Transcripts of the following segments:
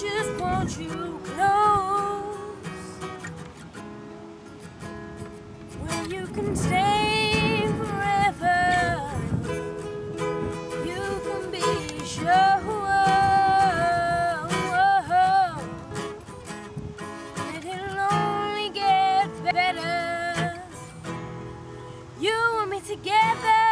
just want you close. Where you can stay forever. You can be sure. That it'll only get better. You and me together.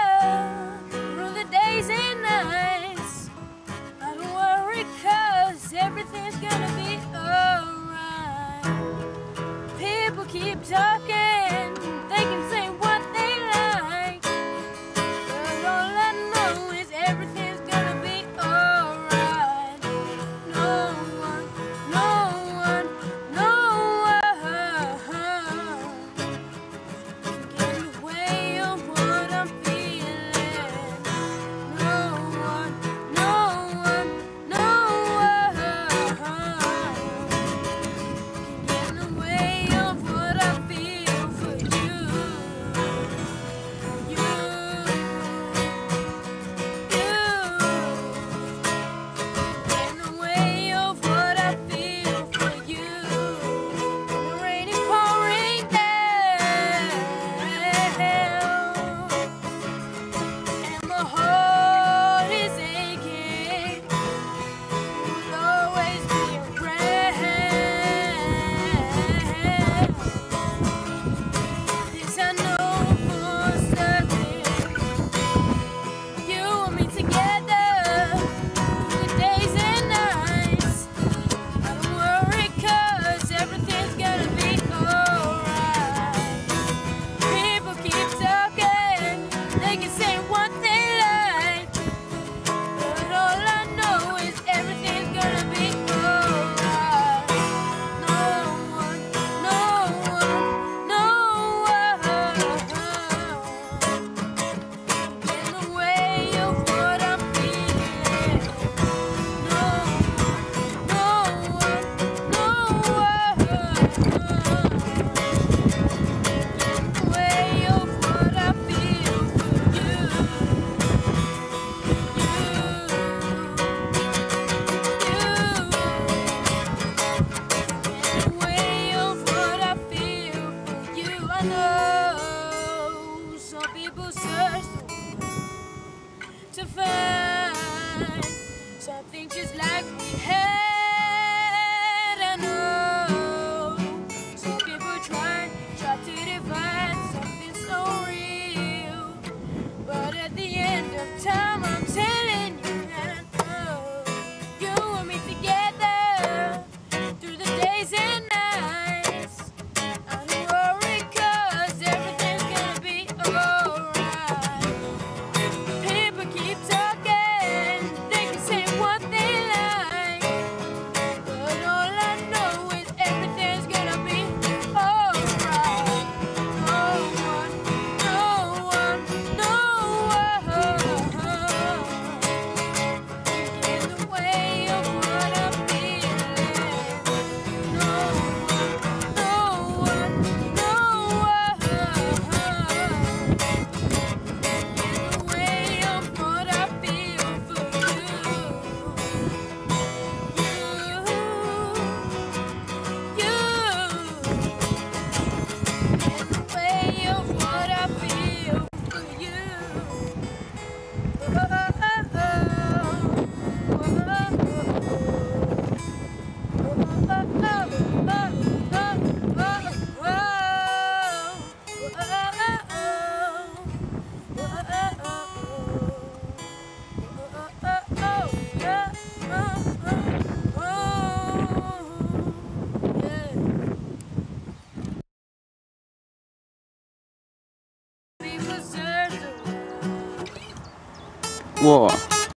我!